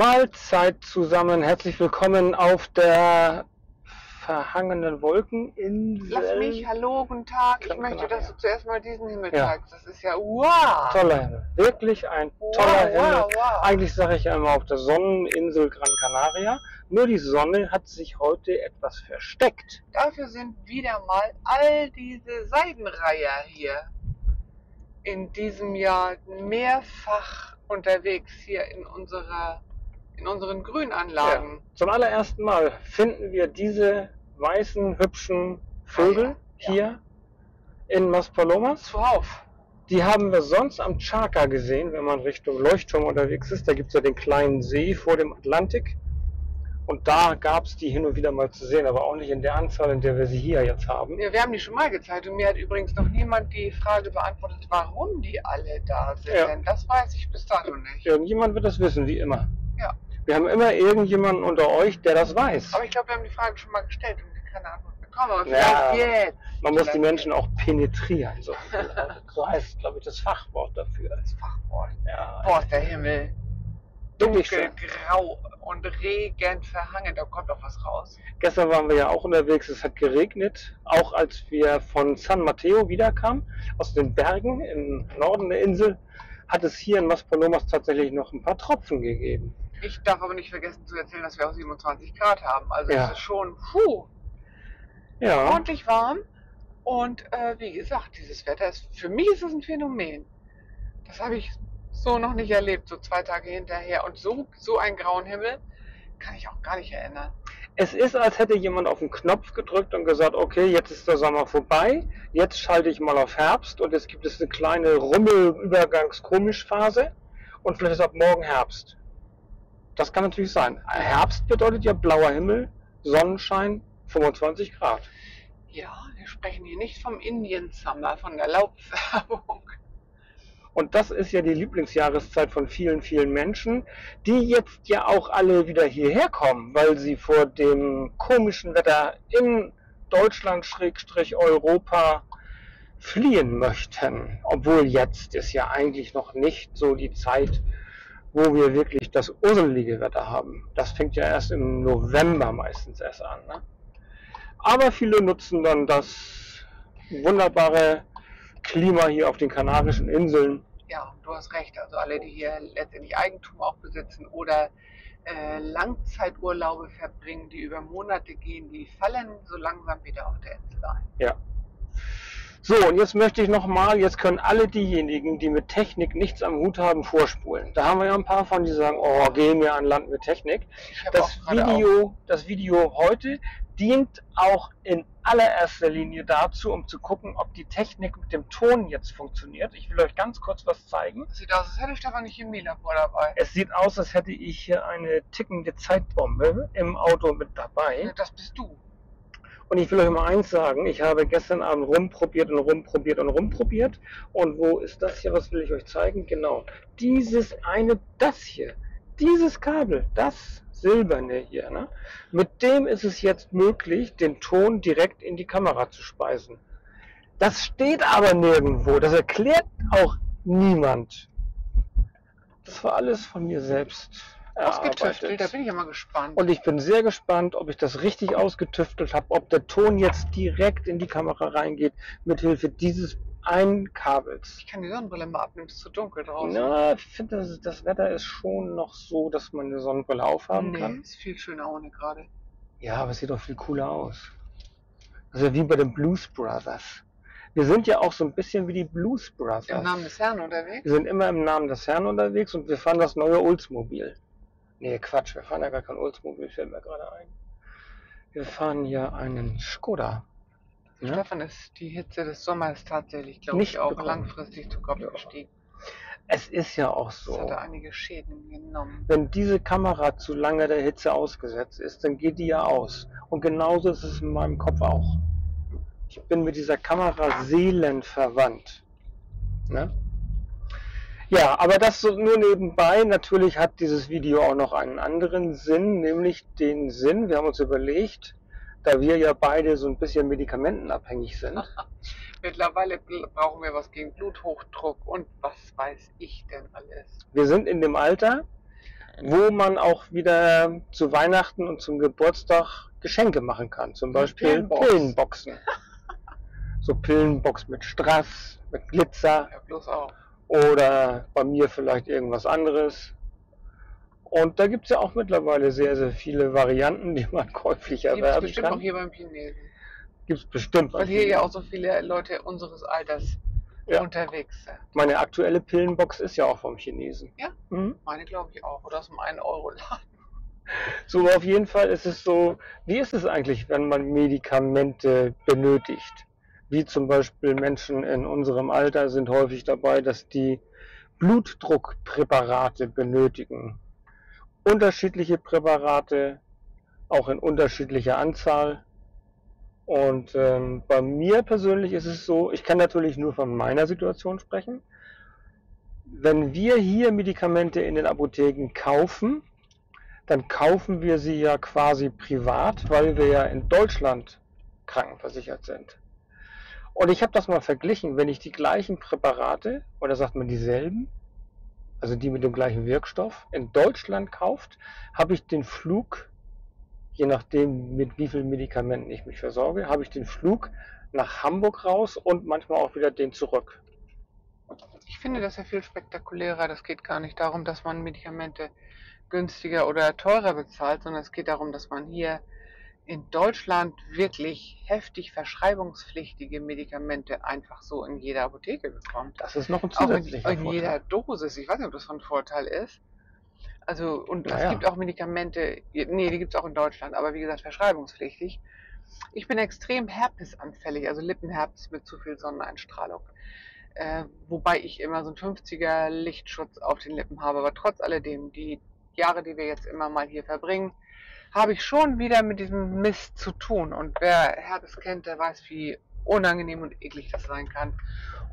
Mahlzeit zusammen. Herzlich willkommen auf der verhangenen Wolkeninsel. Lass mich, hallo, guten Tag. Ich Gran möchte, dass Canaria. du zuerst mal diesen Himmel Ja. zeigst. Das ist ja wow. Toller Himmel. Wirklich ein Wow, toller Himmel. wow, wow. Eigentlich sage ich ja immer auf der Sonneninsel Gran Canaria. Nur die Sonne hat sich heute etwas versteckt. Dafür sind wieder mal all diese Seidenreiher hier in diesem Jahr mehrfach unterwegs hier in unserer in unseren Grünanlagen. Zum allerersten Mal finden wir diese weißen, hübschen Vögel Ah, ja. hier in Maspalomas. Zuhauf. Die haben wir sonst am Chaka gesehen, wenn man Richtung Leuchtturm unterwegs ist. Da gibt es ja den kleinen See vor dem Atlantik. Und da gab es die hin und wieder mal zu sehen, aber auch nicht in der Anzahl, in der wir sie hier jetzt haben. Ja, wir haben die schon mal gezeigt und mir hat übrigens noch niemand die Frage beantwortet, warum die alle da sind. Ja. Denn das weiß ich bis dato nicht. Irgendjemand wird das wissen, wie immer. Ja. Wir haben immer irgendjemanden unter euch, der das weiß. Aber ich glaube, wir haben die Frage schon mal gestellt und keine Antwort bekommen. Aber Ja, vielleicht jetzt. Man muss die Menschen auch penetrieren. So, so heißt, glaube ich, das Fachwort dafür. Das Fachwort. Ja, Boah, ist der Himmel schön. dunkelgrau und regend verhangen. Da kommt doch was raus. Gestern waren wir ja auch unterwegs, es hat geregnet, auch als wir von San Mateo wiederkamen, aus den Bergen im Norden der Insel, hat es hier in Maspalomas tatsächlich noch ein paar Tropfen gegeben. Ich darf aber nicht vergessen zu erzählen, dass wir auch 27 Grad haben. Also Ja. es ist schon puh, Ja, ordentlich warm. Und äh, wie gesagt, dieses Wetter ist, für mich ist es ein Phänomen. Das habe ich so noch nicht erlebt, so zwei Tage hinterher. Und so, so einen grauen Himmel kann ich auch gar nicht erinnern. es ist, als hätte jemand auf den Knopf gedrückt und gesagt, okay, jetzt ist der Sommer vorbei, jetzt schalte ich mal auf Herbst und jetzt gibt es eine kleine Rummel-Übergangs-Komisch-Phase und vielleicht ist ab morgen Herbst. Das kann natürlich sein. Herbst bedeutet ja blauer Himmel, Sonnenschein, 25 Grad. Ja, wir sprechen hier nicht vom Indian Summer, von der Laubfärbung. Und das ist ja die Lieblingsjahreszeit von vielen, vielen Menschen, die jetzt ja auch alle wieder hierher kommen, weil sie vor dem komischen Wetter in Deutschland, Schrägstrich Europa fliehen möchten. Obwohl jetzt ist ja eigentlich noch nicht so die Zeit, wo wir wirklich das urselige Wetter haben. Das fängt ja erst im November meistens erst an. Ne? Aber viele nutzen dann das wunderbare Klima hier auf den Kanarischen Inseln. Ja, du hast recht. Also alle, die hier letztendlich Eigentum auch besitzen oder äh, Langzeiturlaube verbringen, die über Monate gehen, die fallen so langsam wieder auf der Insel ein. Ja. So, und jetzt möchte ich nochmal, jetzt können alle diejenigen, die mit Technik nichts am Hut haben, vorspulen. Da haben wir ja ein paar von, die sagen, oh, geh mir an Land mit Technik. Das Video, das Video heute dient auch in allererster Linie dazu, um zu gucken, ob die Technik mit dem Ton jetzt funktioniert. Ich will euch ganz kurz was zeigen. Auch, sieht aus, als hätte Stefan nicht im Labor dabei. Es sieht aus, als hätte ich hier eine tickende Zeitbombe im Auto mit dabei. Das bist du. Und ich will euch mal eins sagen, ich habe gestern Abend rumprobiert und rumprobiert und rumprobiert. Und wo ist das hier? Was will ich euch zeigen? Genau. Dieses eine, das hier. Dieses Kabel, das silberne hier, ne? mit dem ist es jetzt möglich, den Ton direkt in die Kamera zu speisen. Das steht aber nirgendwo. Das erklärt auch niemand. Das war alles von mir selbst Ausgetüftelt, da bin ich ja mal gespannt. Und ich bin sehr gespannt, ob ich das richtig ausgetüftelt habe, ob der Ton jetzt direkt in die Kamera reingeht, mit Hilfe dieses einen Kabels. ich kann die Sonnenbrille mal abnehmen, es ist zu dunkel draußen. Na, ich finde, das, das Wetter ist schon noch so, dass man eine Sonnenbrille aufhaben nee, kann. ist viel schöner ohne gerade. Ja, aber es sieht doch viel cooler aus. Also wie bei den Blues Brothers. Wir sind ja auch so ein bisschen wie die Blues Brothers. Im Namen des Herrn unterwegs. Wir sind immer im Namen des Herrn unterwegs und wir fahren das neue Oldsmobil. Nee, Quatsch, wir fahren ja gar kein Oldsmobil, fällt mir gerade ein. Wir fahren ja einen Skoda. Ja? Stefan ist die Hitze des Sommers tatsächlich, glaube ich, auch bekommen. langfristig zu Kopf Ja. gestiegen. Es ist ja auch so. hat er einige Schäden genommen. Wenn diese Kamera zu lange der Hitze ausgesetzt ist, dann geht die ja aus. Und genauso ist es in meinem Kopf auch. Ich bin mit dieser Kamera seelenverwandt. Ne? Ja, aber das so nur nebenbei. Natürlich hat dieses Video auch noch einen anderen Sinn, nämlich den Sinn, wir haben uns überlegt, da wir ja beide so ein bisschen medikamentenabhängig sind, Mittlerweile brauchen wir was gegen Bluthochdruck und was weiß ich denn alles. wir sind in dem Alter, wo man auch wieder zu Weihnachten und zum Geburtstag Geschenke machen kann. Zum Beispiel Pillenbox. Pillenboxen. so Pillenbox mit Strass, mit Glitzer Ja, bloß auch. Oder bei mir vielleicht irgendwas anderes. Und da gibt es ja auch mittlerweile sehr, sehr viele Varianten, die man käuflich Gibt es erwerben bestimmt auch kann. hier beim Chinesen. Gibt es bestimmt. Weil hier ja auch so viele Leute unseres Alters Ja. unterwegs sind. Meine aktuelle Pillenbox ist ja auch vom Chinesen. Ja? Mhm. Meine glaube ich auch. Oder aus dem 1-Euro-Laden. So, auf jeden Fall ist es so, wie ist es eigentlich, wenn man Medikamente benötigt? Wie zum Beispiel Menschen in unserem Alter sind häufig dabei, dass die Blutdruckpräparate benötigen. Unterschiedliche Präparate, auch in unterschiedlicher Anzahl. Und ähm, bei mir persönlich ist es so, ich kann natürlich nur von meiner Situation sprechen. Wenn wir hier Medikamente in den Apotheken kaufen, dann kaufen wir sie ja quasi privat, weil wir ja in Deutschland krankenversichert sind. Und ich habe das mal verglichen, wenn ich die gleichen Präparate, oder sagt man dieselben, also die mit dem gleichen Wirkstoff, in Deutschland kauft, habe ich den Flug, je nachdem mit wie vielen Medikamenten ich mich versorge, habe ich den Flug nach Hamburg raus und manchmal auch wieder den zurück. Ich finde das ja viel spektakulärer. Das geht gar nicht darum, dass man Medikamente günstiger oder teurer bezahlt, sondern es geht darum, dass man hier in Deutschland wirklich heftig verschreibungspflichtige Medikamente einfach so in jeder Apotheke bekommt. Das ist noch ein Auch in, zusätzlicher in jeder. Dosis. Ich weiß nicht, ob das von Vorteil ist. Also, und es Naja. gibt auch Medikamente, nee, die gibt es auch in Deutschland, aber wie gesagt, verschreibungspflichtig. Ich bin extrem herpesanfällig, also Lippenherpes mit zu viel Sonneneinstrahlung. Äh, wobei ich immer so einen 50er Lichtschutz auf den Lippen habe. Aber trotz alledem, die Jahre, die wir jetzt immer mal hier verbringen, habe ich schon wieder mit diesem Mist zu tun. Und wer Herpes kennt, der weiß, wie unangenehm und eklig das sein kann.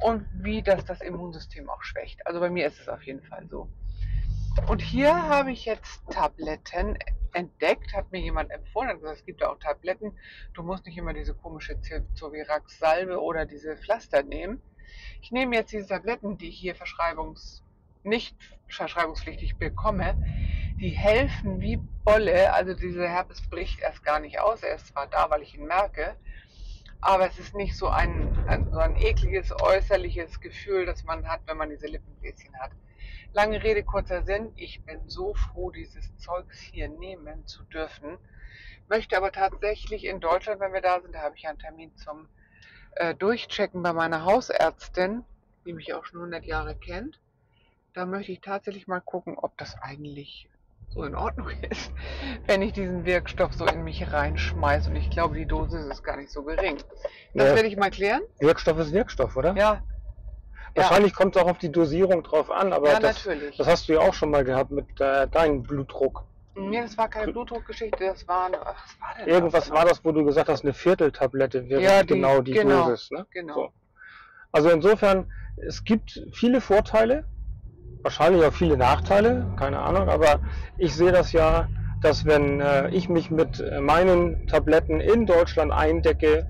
Und wie das das Immunsystem auch schwächt. Also bei mir ist es auf jeden Fall so. Und hier habe ich jetzt Tabletten entdeckt, hat mir jemand empfohlen, hat gesagt, es gibt da auch Tabletten. Du musst nicht immer diese komische Zovirax-Salbe oder diese Pflaster nehmen. Ich nehme jetzt diese Tabletten, die ich hier verschreibungs nicht verschreibungspflichtig bekomme. Die helfen wie Bolle. Also dieser Herpes bricht erst gar nicht aus. Er ist zwar da, weil ich ihn merke, aber es ist nicht so ein, ein, so ein ekliges äußerliches Gefühl, das man hat, wenn man diese Lippenbläschen hat. Lange Rede, kurzer Sinn. Ich bin so froh, dieses Zeugs hier nehmen zu dürfen. Möchte aber tatsächlich in Deutschland, wenn wir da sind, da habe ich einen Termin zum äh, Durchchecken bei meiner Hausärztin, die mich auch schon 100 Jahre kennt. Da möchte ich tatsächlich mal gucken, ob das eigentlich so in Ordnung ist, wenn ich diesen Wirkstoff so in mich reinschmeiße. Und ich glaube, die Dosis ist gar nicht so gering. Das Ja. werde ich mal klären. Wirkstoff ist Wirkstoff, oder? Ja. Wahrscheinlich kommt es auch auf die Dosierung drauf an, aber ja, das, das hast du ja auch schon mal gehabt mit äh, deinem Blutdruck. Nee, das war keine Blutdruckgeschichte, das war, ach, was war denn Irgendwas das? war das, wo du gesagt hast, eine Vierteltablette wäre Ja, die- genau die genau, Dosis. Ne? genau. So. Also insofern, es gibt viele Vorteile, wahrscheinlich auch viele Nachteile, keine Ahnung, aber ich sehe das ja, dass wenn äh, ich mich mit äh, meinen Tabletten in Deutschland eindecke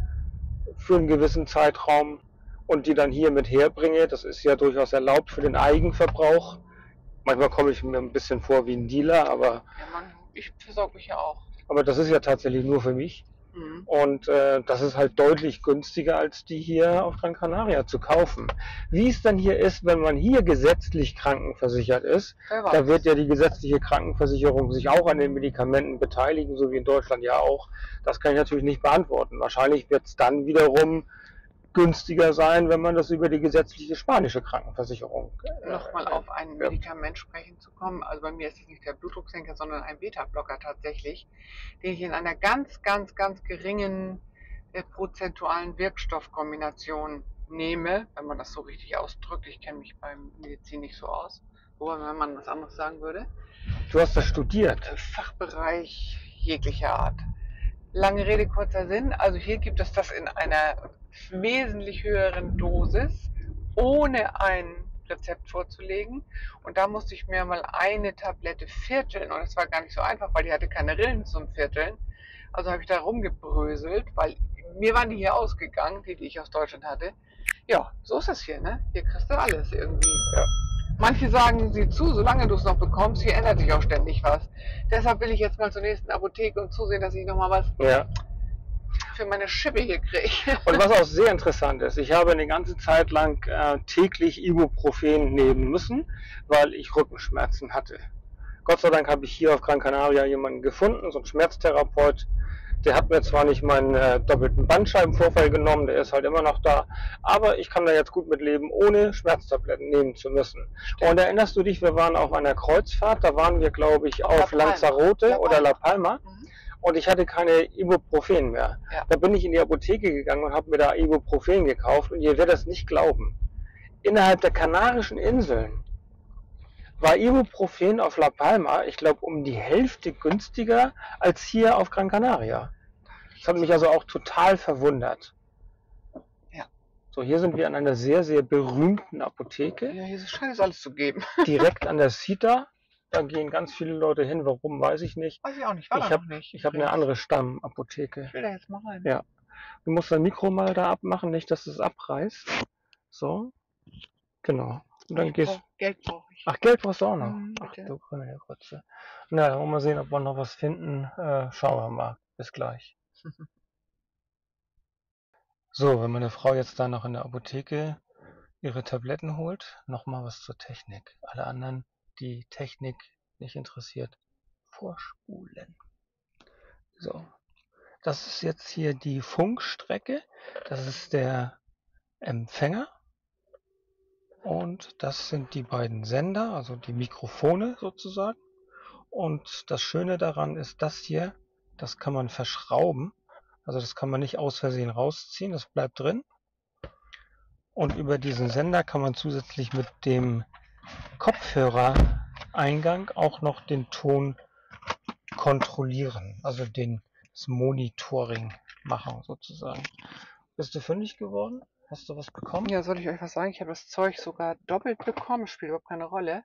für einen gewissen Zeitraum und die dann hier mit herbringe, das ist ja durchaus erlaubt für den Eigenverbrauch. Manchmal komme ich mir ein bisschen vor wie ein Dealer, aber, Ja, Mann, ich versorge mich ja auch. aber das ist ja tatsächlich nur für mich. Mhm. Und äh, das ist halt deutlich günstiger, als die hier auf Gran Canaria zu kaufen. Wie es dann hier ist, wenn man hier gesetzlich krankenversichert ist, da wird ja die gesetzliche Krankenversicherung sich auch an den Medikamenten beteiligen, so wie in Deutschland ja auch. Das kann ich natürlich nicht beantworten. Wahrscheinlich wird es dann wiederum günstiger sein, wenn man das über die gesetzliche spanische Krankenversicherung. äh, nochmal auf ein. Medikament sprechen zu kommen. Also bei mir ist es nicht der Blutdrucksenker, sondern ein Beta-Blocker tatsächlich, den ich in einer ganz, ganz, ganz geringen äh, prozentualen Wirkstoffkombination nehme, wenn man das so richtig ausdrückt. Ich kenne mich beim Medizin nicht so aus. Wobei, wenn man was anderes sagen würde, Du hast das studiert. äh, Fachbereich jeglicher Art. Lange Rede, kurzer Sinn. Also hier gibt es das in einer wesentlich höheren Dosis, ohne ein Rezept vorzulegen. Und da musste ich mir mal eine Tablette vierteln. Und das war gar nicht so einfach, weil die hatte keine Rillen zum Vierteln. Also habe ich da rumgebröselt, weil mir waren die hier ausgegangen, die, die ich aus Deutschland hatte. Ja, so ist das hier, ne? Hier kriegst du alles irgendwie. Ja. Manche sagen, sieh zu, solange du es noch bekommst, hier ändert sich auch ständig was. Deshalb will ich jetzt mal zur nächsten Apotheke und zusehen, dass ich nochmal was Ja. Für meine Schippe hier kriege. Und was auch sehr interessant ist, ich habe eine ganze Zeit lang äh, täglich Ibuprofen nehmen müssen, weil ich Rückenschmerzen hatte. Gott sei Dank habe ich hier auf Gran Canaria jemanden gefunden, so einen Schmerztherapeut. Der hat mir zwar nicht meinen äh, doppelten Bandscheibenvorfall genommen, der ist halt immer noch da, aber ich kann da jetzt gut mit leben, ohne Schmerztabletten nehmen zu müssen. Und erinnerst du dich, wir waren auf einer Kreuzfahrt, da waren wir, glaube ich, Auf auf. Lanzarote La oder La Palma. Palma Mhm. Und ich hatte keine Ibuprofen mehr. Ja. Da bin ich in die Apotheke gegangen und habe mir da Ibuprofen gekauft und ihr werdet es nicht glauben. Innerhalb der Kanarischen Inseln war Ibuprofen auf La Palma, ich glaube, um die Hälfte günstiger als hier auf Gran Canaria. Das hat mich also auch total verwundert. Ja. So, hier sind wir an einer sehr, sehr berühmten Apotheke, Ja, hier scheint es alles zu geben. direkt an der Cita. Da gehen ganz viele Leute hin. Warum, weiß ich nicht. Weiß ich auch nicht, war Ich da hab- noch nicht. Ich habe eine andere Stammapotheke. Ich will da jetzt mal rein. Ja. Du musst dein Mikro mal da abmachen, nicht, dass es abreißt. So. Genau. Und dann Ich gehst brauch- Geld brauche ich. Ach, Geld brauchst du auch noch. Mhm, Ach du grüne Grütze. Na, dann wollen wir sehen, ob wir noch was finden. Äh, schauen wir mal. Bis gleich. So, wenn meine Frau jetzt da noch in der Apotheke ihre Tabletten holt, nochmal was zur Technik. Alle anderen, die Technik nicht interessiert, vorspulen. So. Das ist jetzt hier die Funkstrecke. Das ist der Empfänger. Und das sind die beiden Sender, also die Mikrofone sozusagen. Und das Schöne daran ist das hier, das kann man verschrauben. Also das kann man nicht aus Versehen rausziehen, das bleibt drin. Und über diesen Sender kann man zusätzlich mit dem Kopfhörereingang auch noch den Ton kontrollieren, also den, das Monitoring machen sozusagen. Bist du fündig geworden? Hast du was bekommen? Ja, soll ich euch was sagen? Ich habe das Zeug sogar doppelt bekommen, spielt überhaupt keine Rolle.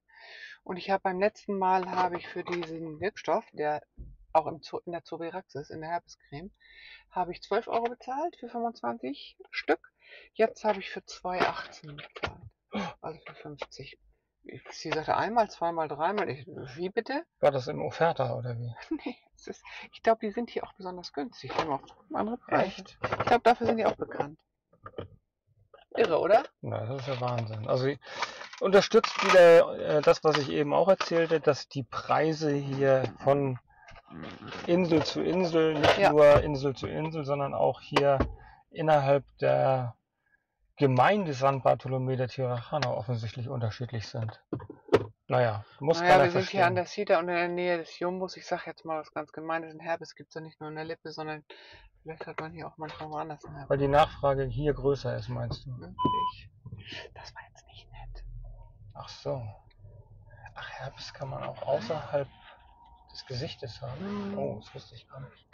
Und ich habe beim letzten Mal habe ich für diesen Wirkstoff, der auch im Zo in der Zobiraxis, in der Herpescreme, habe ich 12 Euro bezahlt für 25 Stück. Jetzt habe ich für 2,18 bezahlt. Also für 50. Sie sagte einmal, zweimal, dreimal. Ich, wie bitte? War das im Offerta oder wie? Nee, ist, ich glaube, die sind hier auch besonders günstig. Die haben auch andere Preise. Echt? Ich glaube, dafür sind die auch bekannt. Irre, oder? Na, das ist ja Wahnsinn. Also unterstützt wieder äh, das, was ich eben auch erzählte, dass die Preise hier von Insel zu Insel, nicht Ja. nur Insel zu Insel, sondern auch hier innerhalb der Gemeinde San Bartolomé de Tirajana offensichtlich unterschiedlich sind. Naja, muss Naja, wir sind hier an verstehen. der Cita und in der Nähe des Jumbos. Ich sag jetzt mal was ganz Gemeines. Ein Herpes gibt es ja nicht nur in der Lippe, sondern vielleicht hat man hier auch manchmal woanders einen Herpes. Weil die Nachfrage hier größer ist, meinst du? Möglich. Das war jetzt nicht nett. Ach so. Ach, Herpes kann man auch außerhalb des Gesichtes haben. Mhm. Oh, das wusste ich gar nicht.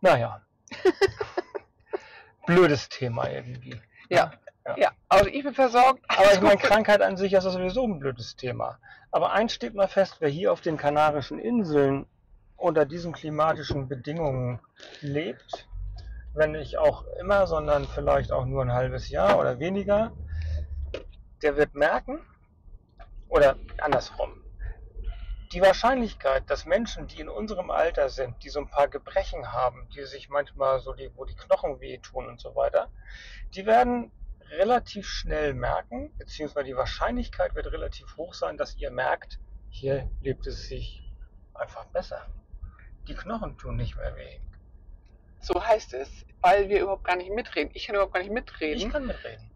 Naja. Blödes Thema irgendwie. Ja. Ja. Ja, also ich bin versorgt. Aber ich meine, Krankheit an sich ist ja sowieso ein blödes Thema. Aber eins steht mal fest, wer hier auf den Kanarischen Inseln unter diesen klimatischen Bedingungen lebt, wenn nicht auch immer, sondern vielleicht auch nur ein halbes Jahr oder weniger, der wird merken, oder andersrum, die Wahrscheinlichkeit, dass Menschen, die in unserem Alter sind, die so ein paar Gebrechen haben, die sich manchmal so, die, wo die Knochen wehtun und so weiter, die werden relativ schnell merken, beziehungsweise die Wahrscheinlichkeit wird relativ hoch sein, dass ihr merkt, hier lebt es sich einfach besser. Die Knochen tun nicht mehr weh. So heißt es, weil wir überhaupt gar nicht mitreden. Ich kann überhaupt gar nicht mitreden, Ich kann mitreden.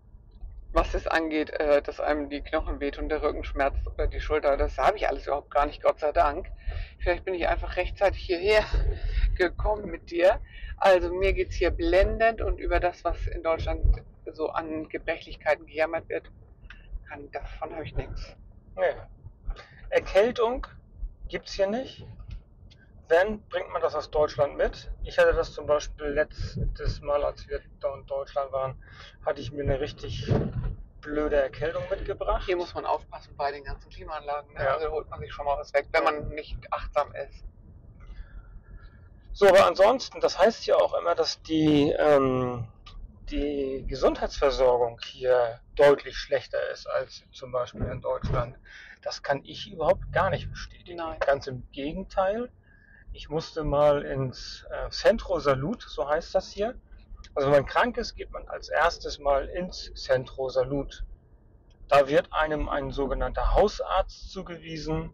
was es angeht, äh, dass einem die Knochen wehtun, der Rückenschmerz oder die Schulter. Das habe ich alles überhaupt gar nicht, Gott sei Dank. Vielleicht bin ich einfach rechtzeitig hierher gekommen mit dir. Also mir geht's hier blendend und über das, was in Deutschland so an Gebrechlichkeiten gejammert wird, kann, davon habe ich nichts. Nee. Erkältung gibt's hier nicht. Wenn, bringt man das aus Deutschland mit. Ich hatte das zum Beispiel letztes Mal, als wir da in Deutschland waren, hatte ich mir eine richtig blöde Erkältung mitgebracht. Hier muss man aufpassen bei den ganzen Klimaanlagen. Ne? Ja. Also holt man sich schon mal was weg, wenn man nicht achtsam ist. So, aber ansonsten, das heißt ja auch immer, dass die, ähm, die Gesundheitsversorgung hier deutlich schlechter ist als zum Beispiel in Deutschland. Das kann ich überhaupt gar nicht bestätigen. Nein. Ganz im Gegenteil. Ich musste mal ins äh, Centro Salud, so heißt das hier. Also wenn man krank ist, geht man als erstes mal ins Centro Salud. Da wird einem ein sogenannter Hausarzt zugewiesen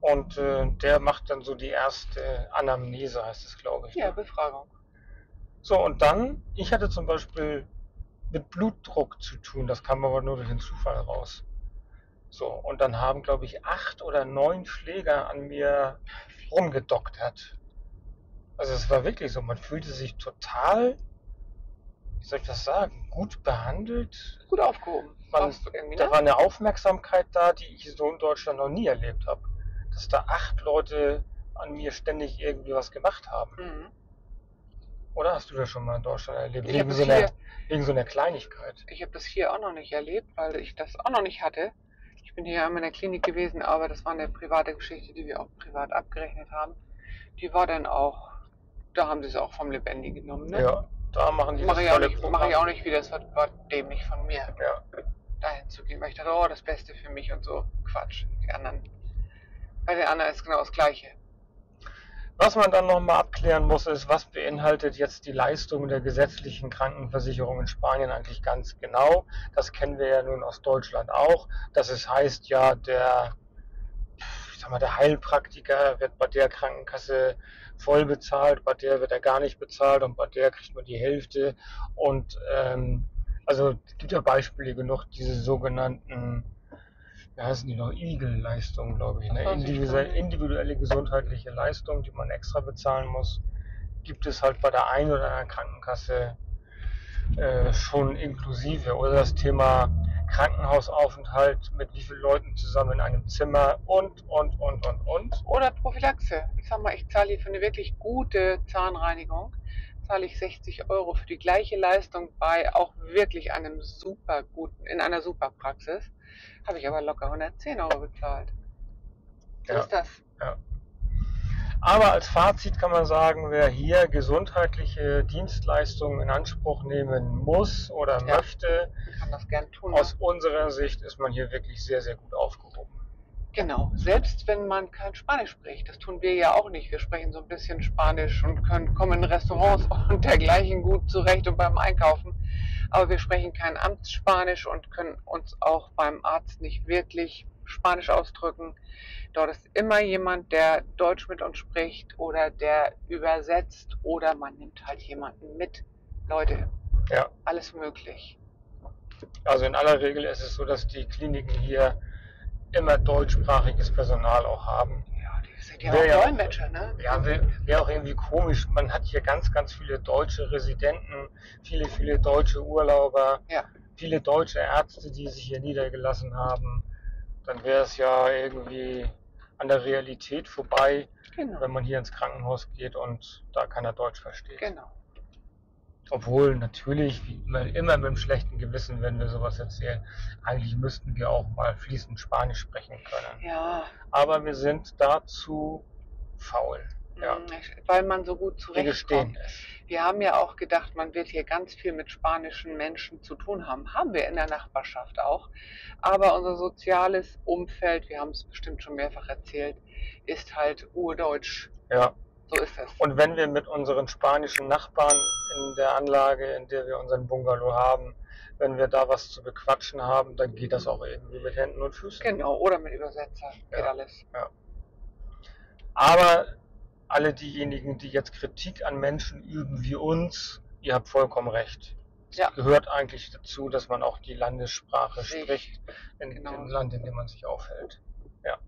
und äh, der macht dann so die erste Anamnese, heißt es, glaube ich. Ja, ne? Befragung. So, und dann, ich hatte zum Beispiel mit Blutdruck zu tun, das kam aber nur durch den Zufall raus. So, und dann haben, glaube ich, acht oder neun Pfleger an mir rumgedoktert. Also es war wirklich so, man fühlte sich total, wie soll ich das sagen, gut behandelt. Gut aufgehoben. Man, da war eine Aufmerksamkeit da, die ich so in Deutschland noch nie erlebt habe. Dass da acht Leute an mir ständig irgendwie was gemacht haben. Mhm. Oder hast du das schon mal in Deutschland erlebt? Ich Wegen habe so, einer, hier- wegen so einer Kleinigkeit. ich hab das hier auch noch nicht erlebt, weil ich das auch noch nicht hatte. Ich bin hier einmal in der Klinik gewesen, aber das war eine private Geschichte, die wir auch privat abgerechnet haben. Die war dann auch, da haben sie es auch vom Lebendigen genommen. Ne? Ja, da machen die Mache ich, das auch tolle nicht, mache ich auch nicht wieder, das war, war dämlich von mir, Ja. dahin zu gehen, weil ich dachte, oh, das Beste für mich und so. Quatsch. Die anderen, bei den anderen ist genau das Gleiche. Was man dann nochmal abklären muss, ist, was beinhaltet jetzt die Leistung der gesetzlichen Krankenversicherung in Spanien eigentlich ganz genau. Das kennen wir ja nun aus Deutschland auch. Das ist, heißt ja, der, ich sag mal, der Heilpraktiker wird bei der Krankenkasse voll bezahlt, bei der wird er gar nicht bezahlt und bei der kriegt man die Hälfte. Und ähm, also es gibt ja Beispiele genug, diese sogenannten, wie heißen die noch, Igel-Leistungen, glaube ich. Ne? Individuelle, individuelle gesundheitliche Leistung, die man extra bezahlen muss, gibt es halt bei der einen oder anderen Krankenkasse äh, schon inklusive. Oder das Thema Krankenhausaufenthalt mit wie vielen Leuten zusammen in einem Zimmer und, und, und, und, und. Oder Prophylaxe. Ich sag mal, ich zahle hier für eine wirklich gute Zahnreinigung, zahle ich 60 Euro für die gleiche Leistung bei auch wirklich einem super guten, in einer super Praxis. Habe ich aber locker 110 Euro bezahlt. So Ja. ist das. Aber als Fazit kann man sagen, wer hier gesundheitliche Dienstleistungen in Anspruch nehmen muss oder Ja. möchte, tun. aus unserer Sicht ist man hier wirklich sehr, sehr gut aufgehoben. Genau, selbst wenn man kein Spanisch spricht. Das tun wir ja auch nicht. Wir sprechen so ein bisschen Spanisch und können, kommen in Restaurants und dergleichen gut zurecht und beim Einkaufen. Aber wir sprechen kein Amtsspanisch und können uns auch beim Arzt nicht wirklich Spanisch ausdrücken. Dort ist immer jemand, der Deutsch mit uns spricht oder der übersetzt oder man nimmt halt jemanden mit. Leute, Ja. alles möglich. Also in aller Regel ist es so, dass die Kliniken hier immer deutschsprachiges Personal auch haben. Ja, die sind ja auch- Dolmetscher, ne? Ja, wäre wär auch irgendwie komisch. Man hat hier ganz, ganz viele deutsche Residenten, viele, viele deutsche Urlauber, Ja. viele deutsche Ärzte, die sich hier niedergelassen haben. Dann wäre es ja irgendwie an der Realität vorbei, Genau. wenn man hier ins Krankenhaus geht und da keiner Deutsch versteht. Genau. Obwohl natürlich, wie immer, immer mit dem schlechten Gewissen, wenn wir sowas erzählen, eigentlich müssten wir auch mal fließend Spanisch sprechen können. Ja, Aber wir sind dazu faul. Ja. mm, weil man so gut zurechtkommt. Wir haben ja auch gedacht, man wird hier ganz viel mit spanischen Menschen zu tun haben. Haben wir in der Nachbarschaft auch. Aber unser soziales Umfeld, wir haben es bestimmt schon mehrfach erzählt, ist halt urdeutsch. Ja. So ist es. Und wenn wir mit unseren spanischen Nachbarn in der Anlage, in der wir unseren Bungalow haben, wenn wir da was zu bequatschen haben, dann geht das auch irgendwie mit Händen und Füßen. Genau, oder mit Übersetzer. Geht Ja. alles. Aber alle diejenigen, die jetzt Kritik an Menschen üben wie uns, ihr habt vollkommen recht. Es Ja. gehört eigentlich dazu, dass man auch die Landessprache spricht in genau dem. Land, in dem man sich aufhält. Ja.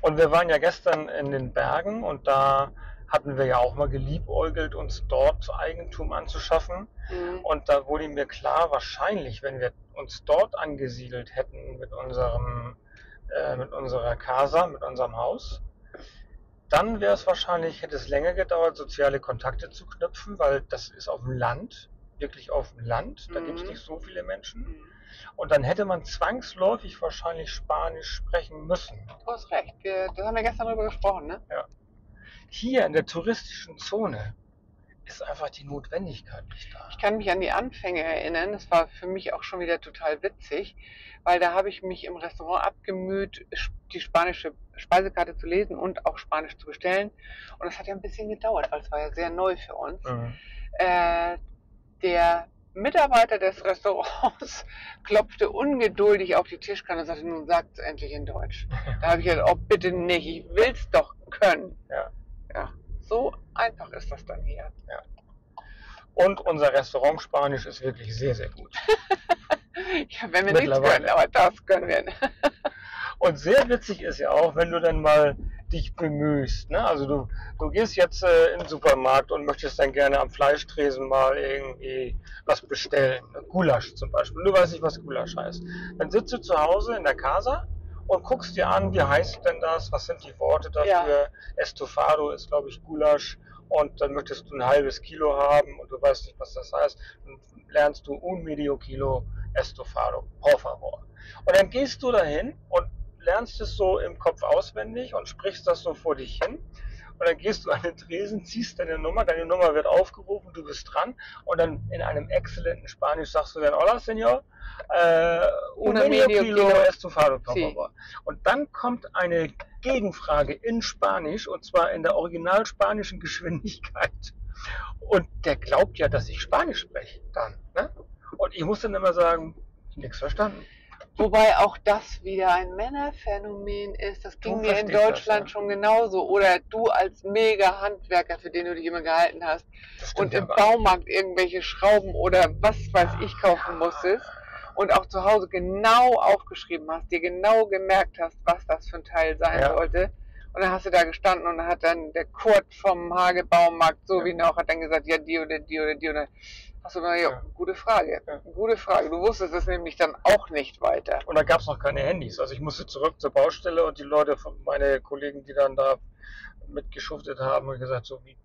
Und wir waren ja gestern in den Bergen und da hatten wir ja auch mal geliebäugelt, uns dort Eigentum anzuschaffen. Mhm. Und da wurde mir klar, wahrscheinlich, wenn wir uns dort angesiedelt hätten mit unserem, äh, mit unserer Casa, mit unserem Haus, dann wäre es wahrscheinlich, hätte es länger gedauert, soziale Kontakte zu knüpfen, weil das ist auf dem Land, wirklich auf dem Land, da gibt es Mhm. nicht so viele Menschen. Und dann hätte man zwangsläufig wahrscheinlich Spanisch sprechen müssen. Du hast recht. Wir, das haben wir gestern drüber gesprochen, ne? Hier in der touristischen Zone ist einfach die Notwendigkeit nicht da. Ich kann mich an die Anfänge erinnern. Das war für mich auch schon wieder total witzig, weil da habe ich mich im Restaurant abgemüht, die spanische Speisekarte zu lesen und auch Spanisch zu bestellen. Und das hat ja ein bisschen gedauert, weil es war ja sehr neu für uns. Mhm. Äh, der Mitarbeiter des Restaurants klopfte ungeduldig auf die Tischkante und sagte, nun sagt es endlich in Deutsch. Da habe ich gesagt, oh bitte nicht, ich will es doch können. Ja. ja. So einfach ist das dann hier. Und unser Restaurant Spanisch ist wirklich sehr, sehr gut. Ja, wenn wir nichts können, aber das können wir. Und sehr witzig ist ja auch, wenn du dann mal dich bemühst. Ne? Also du, du gehst jetzt äh, in den Supermarkt und möchtest dann gerne am Fleischtresen mal irgendwie was bestellen. Gulasch zum Beispiel. Du weißt nicht, was Gulasch heißt. Dann sitzt du zu Hause in der Casa und guckst dir an, wie heißt denn das, was sind die Worte dafür. Estofado ist, glaube ich, Gulasch. Und dann möchtest du ein halbes Kilo haben und du weißt nicht, was das heißt. Dann lernst du un medio kilo Estofado, por favor. Und dann gehst du dahin und lernst es so im Kopf auswendig und sprichst das so vor dich hin. Und dann gehst du an den Tresen, ziehst deine Nummer, deine Nummer wird aufgerufen, du bist dran und dann in einem exzellenten Spanisch sagst du dann, hola señor, äh, un medio kilo estofado, por Sí. favor. Und dann kommt eine Gegenfrage in Spanisch und zwar in der original spanischen Geschwindigkeit. Und der glaubt ja, dass ich Spanisch spreche dann. Ne? Und ich muss dann immer sagen, nichts verstanden. Wobei auch das wieder ein Männerphänomen ist. Das ging mir in verstehst das, Deutschland ja. schon genauso. Oder du als Mega-Handwerker, für den du dich immer gehalten hast und im. Baumarkt irgendwelche Schrauben oder was weiß ich kaufen musstest und auch zu Hause genau aufgeschrieben hast, dir genau gemerkt hast, was das für ein Teil sein Ja. sollte. Und dann hast du da gestanden und dann hat dann der Kurt vom Hage Baumarkt so Ja. wie noch hat dann gesagt, ja, die oder die oder die oder Du immer, ja, gute Frage. Ja. Gute Frage. Du wusstest es nämlich dann auch nicht weiter. Und da gab es noch keine Handys. Also ich musste zurück zur Baustelle und die Leute, von- meine Kollegen, die dann da mitgeschuftet haben, haben gesagt, so wie,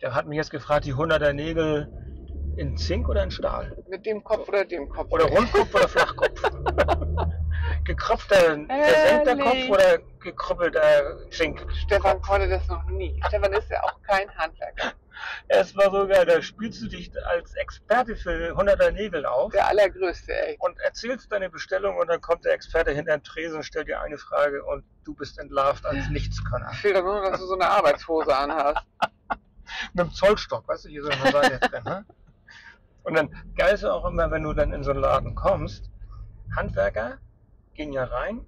der hat mich jetzt gefragt, die 100er Nägel in Zink oder in Stahl? Mit dem Kopf oder dem Kopf. Oder Rundkopf oder Flachkopf? Gekröpfter, gesenkter Kopf oder gekrüppelter Zink? Stefan konnte das noch nie. Stefan ist ja auch kein Handwerker. Es war so geil, da spielst du dich als Experte für 100er Nägel auf. Der allergrößte, ey. und erzählst deine Bestellung und dann kommt der Experte hinter den Tresen und stellt dir eine Frage und du bist entlarvt als Nichtskönner. Fehlt doch nur, dass du so eine Arbeitshose anhast. Mit dem Zollstock, weißt du, hier so eine Seite drin. Ne? Und dann geil ist auch immer, wenn du dann in so einen Laden kommst, Handwerker gehen ja rein,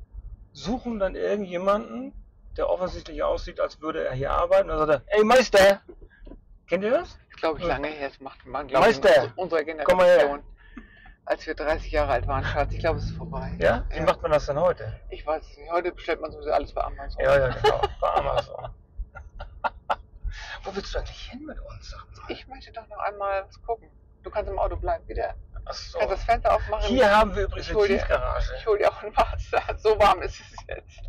suchen dann irgendjemanden, der offensichtlich aussieht, als würde er hier arbeiten, und dann sagt er, ey Meister, kennt ihr das? Das glaube ich lange her. Das macht man, glaube ich, unserer komm mal her. Generation. Als wir 30 Jahre alt waren, Schatz. Ich glaube, es ist vorbei. Ja? Wie macht man das denn heute? Ich weiß es nicht. Heute bestellt man sowieso alles bei Amazon. Ja, ja, genau, bei Amazon. Wo willst du eigentlich hin mit uns? Ich möchte doch noch einmal was gucken. Du kannst im Auto bleiben, wieder. Ach so. Kannst das Fenster aufmachen. Hier haben wir übrigens eine Tiefgarage. Ich hole dir auch ein Wasser. So warm ist es jetzt.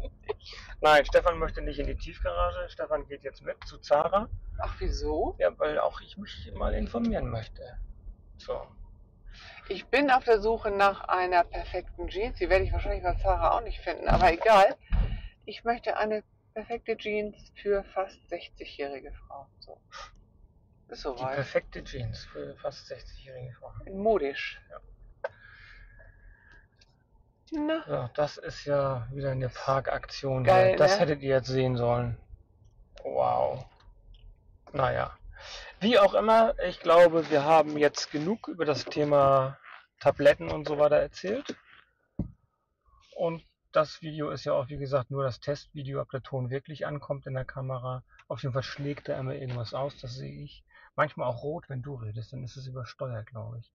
Nein, Stefan möchte nicht in die Tiefgarage. Stefan geht jetzt mit zu Zara. Ach, wieso? Ja, weil auch ich mich mal informieren möchte. So. Ich bin auf der Suche nach einer perfekten Jeans. Die werde ich wahrscheinlich bei Sarah auch nicht finden, aber egal. Ich möchte eine perfekte Jeans für fast 60-jährige Frauen. So. Ist Die soweit. perfekte Jeans für fast 60-jährige Frauen. Modisch. Ja. Na, So, das ist ja wieder eine Parkaktion. Geil. Das ne? hättet ihr jetzt sehen sollen. Wow. Naja. Wie auch immer, ich glaube, wir haben jetzt genug über das Thema Tabletten und so weiter erzählt. Und das Video ist ja auch, wie gesagt, nur das Testvideo, ob der Ton wirklich ankommt in der Kamera. Auf jeden Fall schlägt er immer irgendwas aus, das sehe ich. Manchmal auch rot, wenn du redest, dann ist es übersteuert, glaube ich.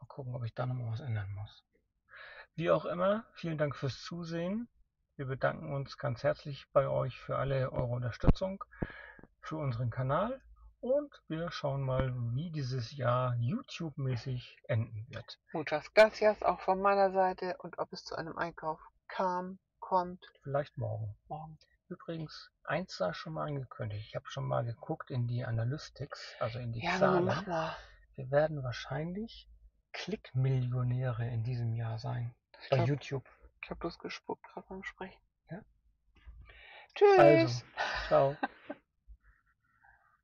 Mal gucken, ob ich da nochmal was ändern muss. Wie auch immer, vielen Dank fürs Zusehen. Wir bedanken uns ganz herzlich bei euch für alle eure Unterstützung für unseren Kanal und wir schauen mal, wie dieses Jahr YouTube-mäßig enden wird. muchas gracias auch von meiner Seite. Und ob es zu einem Einkauf kam, kommt, Vielleicht morgen. morgen. Übrigens, eins sei schon mal angekündigt. Ich habe schon mal geguckt in die Analytics, also in die Ja, Zahlen. mach mal. Wir werden wahrscheinlich Klickmillionäre in diesem Jahr sein. Ich Bei glaube, YouTube. glaub, du hast gespuckt gerade beim Sprechen. Ja. Tschüss. Also, ciao.